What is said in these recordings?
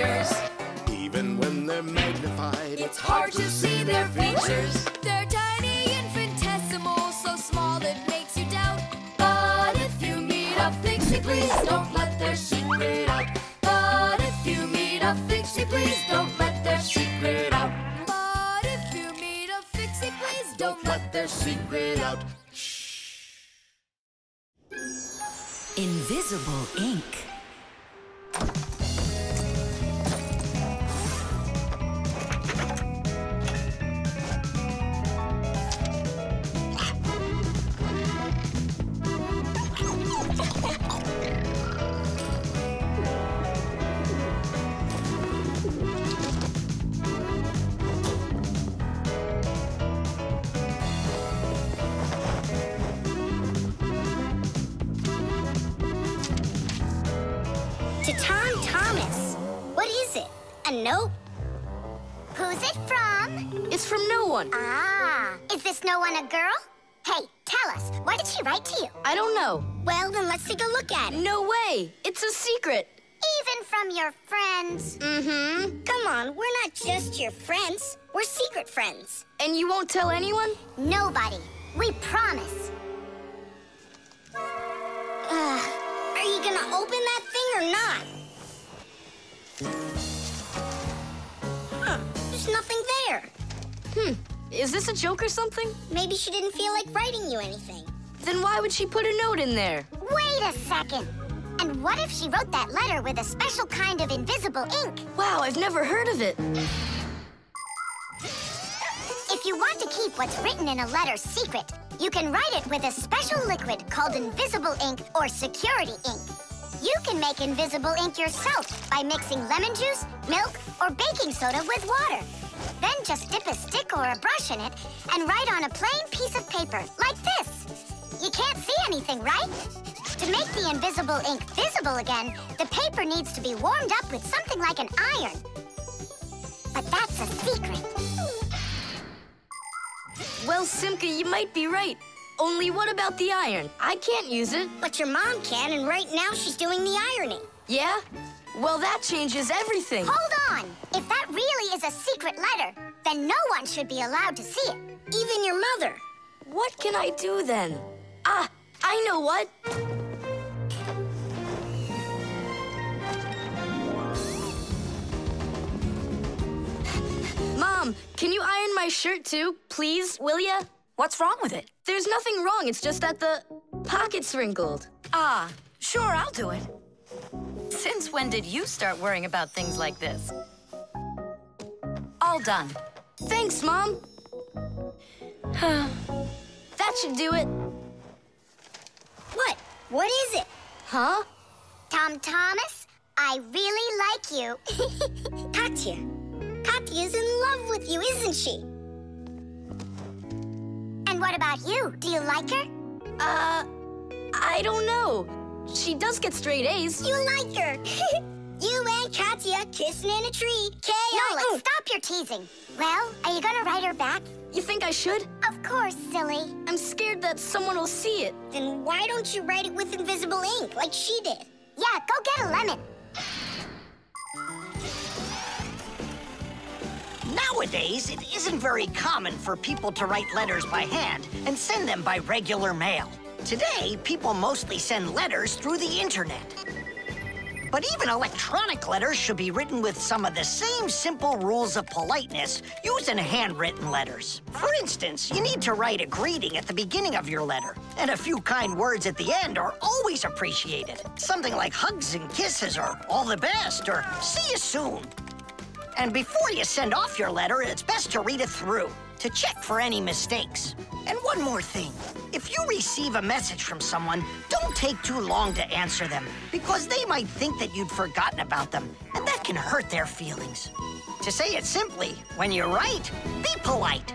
creatures. Even when they're magnified, It's hard to see their features. They're tiny, infinitesimal, so small it makes you doubt. But if you meet a fixie, please don't let their secret out. But if you meet a fixie, please don't let their secret out. But if you meet a fixie, please don't let their secret out. Shh. Invisible ink. To Tom Thomas. What is it? A note? Who's it from? It's from no one. Ah, is this no one a girl? Hey, tell us, what did she write to you? I don't know. Well, then let's take a look at it. No way. It's a secret. Even from your friends. Mm-hmm. Come on, we're not just your friends. We're secret friends. And you won't tell anyone? Nobody. We promise. Is this a joke or something? Maybe she didn't feel like writing you anything. Then why would she put a note in there? Wait a second. And what if she wrote that letter with a special kind of invisible ink? Wow, I've never heard of it. If you want to keep what's written in a letter secret, you can write it with a special liquid called invisible ink or security ink. You can make invisible ink yourself by mixing lemon juice, milk, or baking soda with water. Then just dip a stick or a brush in it and write on a plain piece of paper, like this. You can't see anything, right? To make the invisible ink visible again, the paper needs to be warmed up with something like an iron. But that's a secret. Well, Simka, you might be right. Only what about the iron? I can't use it. But your mom can, and right now she's doing the ironing. Yeah? Well, that changes everything. Hold on! If that really is a secret letter, then no one should be allowed to see it. Even your mother. What can I do then? Ah, I know what. Mom, can you iron my shirt too, please, will ya? What's wrong with it? There's nothing wrong, it's just that the pocket's wrinkled. Ah, sure, I'll do it. Since when did you start worrying about things like this? All done. Thanks, Mom. that should do it. What? What is it? Huh? Tom Thomas, I really like you. Katya. Katya's in love with you, isn't she? And what about you? Do you like her? Uh, I don't know. She does get straight A's. You like her. you and Katya kissing in a tree. Oh. Nolik, stop your teasing. Well, are you gonna write her back? You think I should? Of course, silly. I'm scared that someone will see it. Then why don't you write it with invisible ink like she did? Yeah, go get a lemon. Nowadays, it isn't very common for people to write letters by hand and send them by regular mail. Today, people mostly send letters through the internet. But even electronic letters should be written with some of the same simple rules of politeness used in handwritten letters. For instance, you need to write a greeting at the beginning of your letter, and a few kind words at the end are always appreciated. Something like hugs and kisses, or all the best, or see you soon. And before you send off your letter, it's best to read it through to check for any mistakes. And one more thing. If you receive a message from someone, don't take too long to answer them because they might think that you'd forgotten about them, and that can hurt their feelings. To say it simply, when you write, be polite.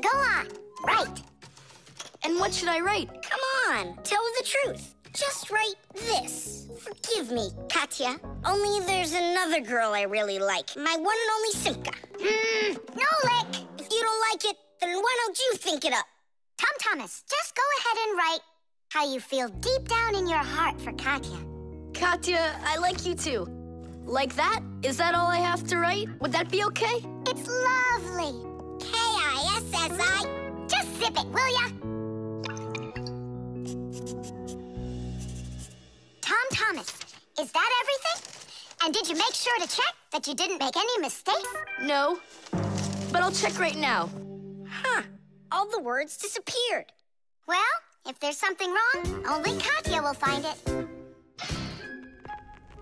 Go on, write. And what should I write? Come on, tell the truth. Just write this. Forgive me, Katya. Only there's another girl I really like. My one and only Simka. Hmm, no lick. If you don't like it, then why don't you think it up? Tom Thomas, just go ahead and write how you feel deep down in your heart for Katya. Katya, I like you too. Like that? Is that all I have to write? Would that be okay? It's lovely. K-I-S-S-I. Just zip it, will ya? Thomas, is that everything? And did you make sure to check that you didn't make any mistakes? No. But I'll check right now. Huh. All the words disappeared. Well, if there's something wrong, only Katya will find it.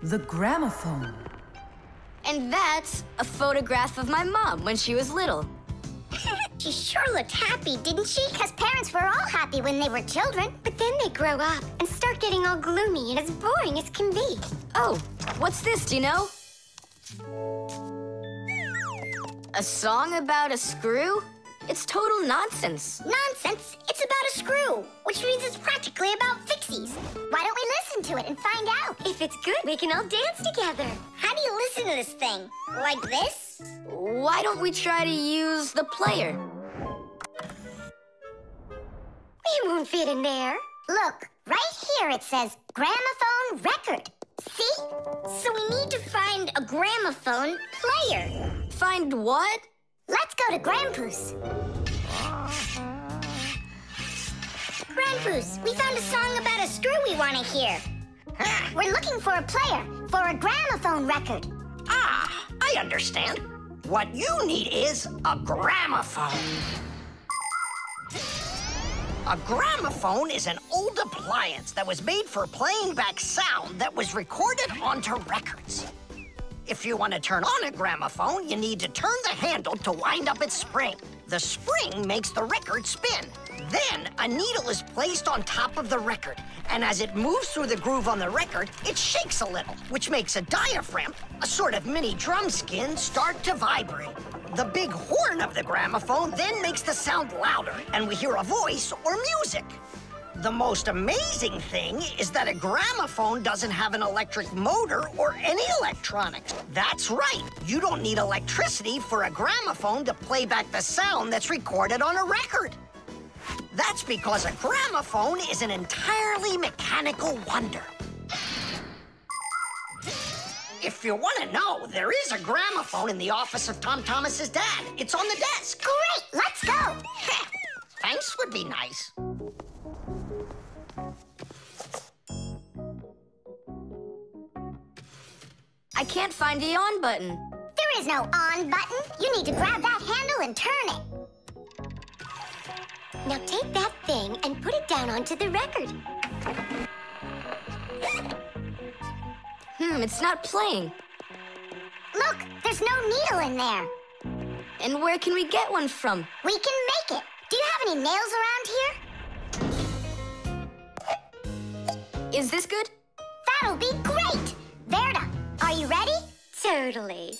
The gramophone. And that's a photograph of my mom when she was little. she sure looked happy, didn't she? Because parents were all happy when they were children. But then they grow up and start getting all gloomy and as boring as can be. Oh, what's this, do you know? A song about a screw? It's total nonsense. Nonsense? It's about a screw, which means it's practically about fixies. Why don't we listen to it and find out? If it's good, we can all dance together. How do you listen to this thing? Like this? Why don't we try to use the player? We won't fit in there. Look, right here it says gramophone record. See? So we need to find a gramophone player. Find what? Let's go to Grandpus. Grandpus, we found a song about a screw we want to hear. We're looking for a player for a gramophone record. Ah, I understand. What you need is a gramophone. A gramophone is an old appliance that was made for playing back sound that was recorded onto records. If you want to turn on a gramophone, you need to turn the handle to wind up its spring. The spring makes the record spin. Then a needle is placed on top of the record, and as it moves through the groove on the record, it shakes a little, which makes a diaphragm, a sort of mini drum skin, start to vibrate. The big horn of the gramophone then makes the sound louder, and we hear a voice or music. The most amazing thing is that a gramophone doesn't have an electric motor or any electronics. That's right. You don't need electricity for a gramophone to play back the sound that's recorded on a record. That's because a gramophone is an entirely mechanical wonder. If you want to know, there is a gramophone in the office of Tom Thomas's dad. It's on the desk. Great, let's go. Thanks would be nice. I can't find the on button. There is no on button. You need to grab that handle and turn it. Now take that thing and put it down onto the record. Hmm, it's not playing. Look, there's no needle in there. And where can we get one from? We can make it. Do you have any nails around here? Is this good? That'll be great. Verta, are you ready? Totally.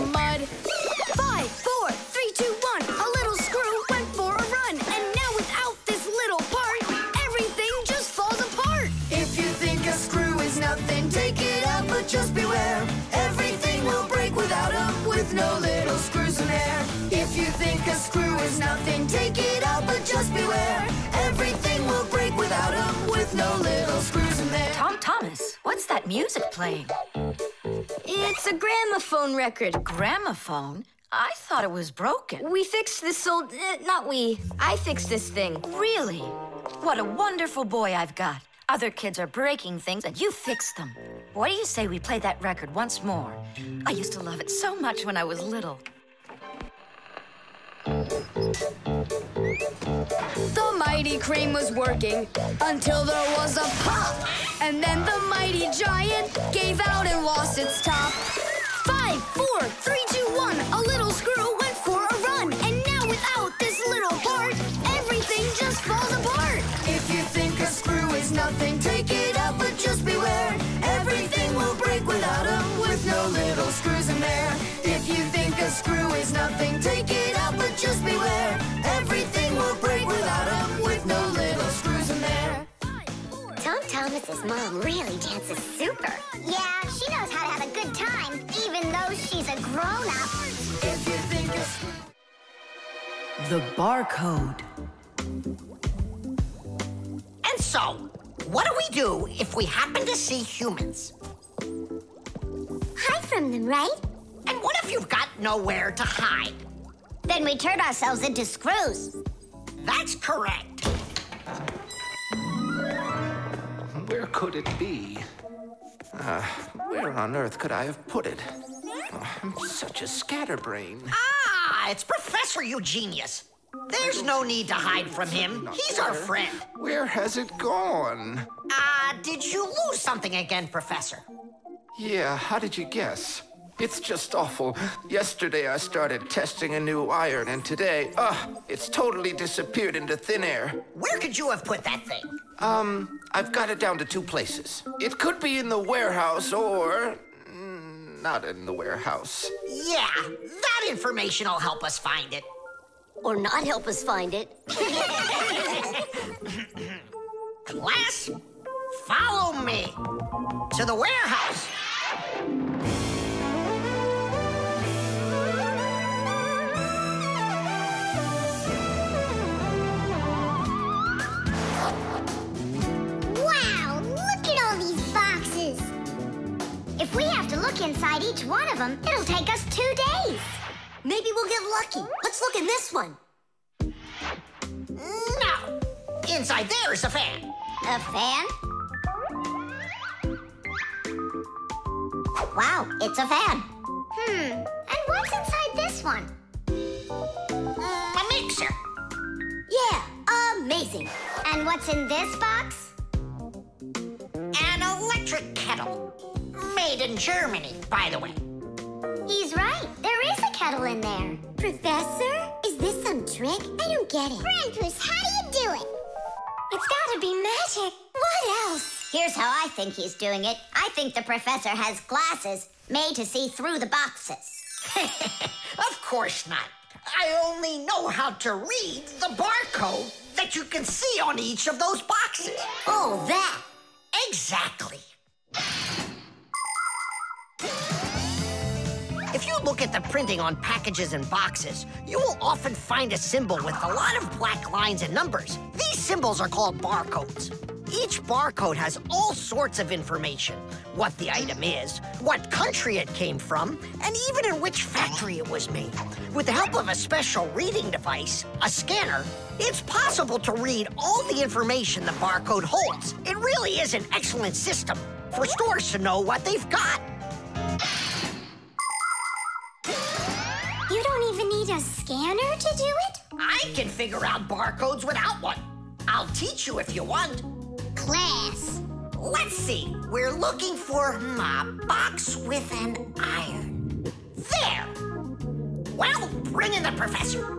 The mud. Five, four, three, two, one. A little screw went for a run. And now without this little part, everything just falls apart. If you think a screw is nothing, take it out, but just beware. Everything will break without a, with no little screws in there. If you think a screw is nothing, take it out, but just beware. Everything will break without a, with no little screws in there. Tom Thomas, what's that music playing? It's a gramophone record. Gramophone? I thought it was broken. We fixed this old... Uh, not we. I fixed this thing. Really? What a wonderful boy I've got. Other kids are breaking things and you fix them. What do you say we play that record once more? I used to love it so much when I was little. The mighty crane was working until there was a pop. And then the mighty giant gave out and lost its top. Five, four, three, two, one. A little screw went for a run. And now without this little part, everything just falls apart. If you think a screw is nothing, take it out, but just beware. Everything will break without him, with no little screws in there. If you think a screw is nothing, take it out, just beware. Everything will break without him, with no little screws in there. Tom Thomas's mom really dances super. Yeah, she knows how to have a good time, even though she's a grown-up. If you think a screw The barcode. And so, what do we do if we happen to see humans? Hide from them, right? And what if you've got nowhere to hide? Then we turn ourselves into screws. That's correct. Where could it be? Uh, where on earth could I have put it? Oh, I'm such a scatterbrain. Ah, it's Professor Eugenius. There's no need to hide from him. He's our friend. Where has it gone? Ah, did you lose something again, Professor? Yeah, how did you guess? It's just awful. Yesterday I started testing a new iron, and today, ah, it's totally disappeared into thin air. Where could you have put that thing? Um, I've got it down to two places. It could be in the warehouse or. mm, not in the warehouse. Yeah, that information will help us find it. Or not help us find it. Class, follow me to the warehouse. Each one of them, it'll take us two days. Maybe we'll get lucky. Let's look in this one. No, inside there is a fan. A fan? Wow, it's a fan. Hmm, and what's inside this one? Mm, a mixer. Yeah, amazing. And what's in this box? Made in Germany, by the way. He's right. There is a kettle in there. Professor, is this some trick? I don't get it. Grandpus, how do you do it? It's gotta be magic. What else? Here's how I think he's doing it. I think the professor has glasses made to see through the boxes. of course not. I only know how to read the barcode that you can see on each of those boxes. Oh, that. Exactly. If you look at the printing on packages and boxes, you will often find a symbol with a lot of black lines and numbers. These symbols are called barcodes. Each barcode has all sorts of information what the item is, what country it came from, and even in which factory it was made. With the help of a special reading device, a scanner, it's possible to read all the information the barcode holds. It really is an excellent system for stores to know what they've got. Can figure out barcodes without one. I'll teach you if you want. Class. Let's see. We're looking for hmm, a box with an iron. There. Well, bring in the professor.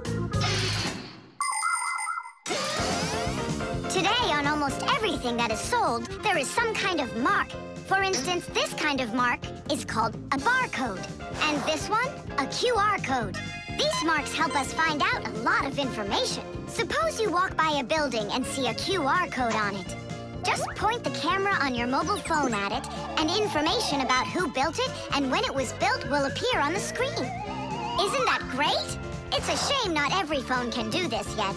Today, on almost everything that is sold, there is some kind of mark. For instance, this kind of mark is called a barcode. And this one, a QR code. These marks help us find out a lot of information. Suppose you walk by a building and see a QR code on it. Just point the camera on your mobile phone at it, and information about who built it and when it was built will appear on the screen. Isn't that great? It's a shame not every phone can do this yet.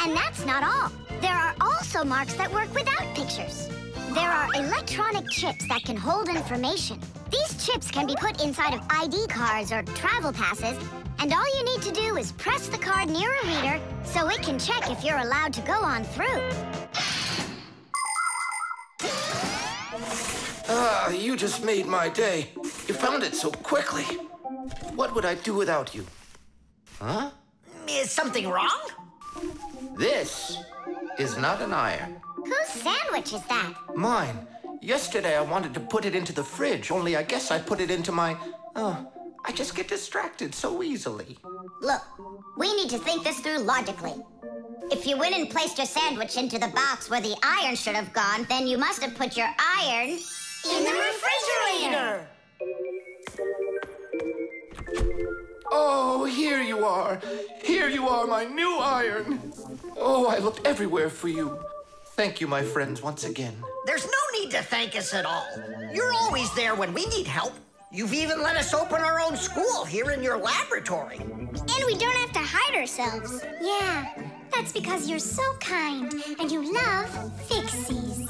And that's not all. There are also marks that work without pictures. There are electronic chips that can hold information. These chips can be put inside of ID cards or travel passes, and all you need to do is press the card near a reader so it can check if you're allowed to go on through. Ah, you just made my day. You found it so quickly. What would I do without you? Huh? Is something wrong? This is not an iron. Whose sandwich is that? Mine. Yesterday I wanted to put it into the fridge, only I guess I put it into my. Oh, I just get distracted so easily. Look, we need to think this through logically. If you went and placed your sandwich into the box where the iron should have gone, then you must have put your iron in the refrigerator. Oh, here you are. Here you are, my new iron. Oh, I looked everywhere for you. Thank you, my friends, once again. There's no need to thank us at all. You're always there when we need help. You've even let us open our own school here in your laboratory. And we don't have to hide ourselves. Yeah, that's because you're so kind and you love fixing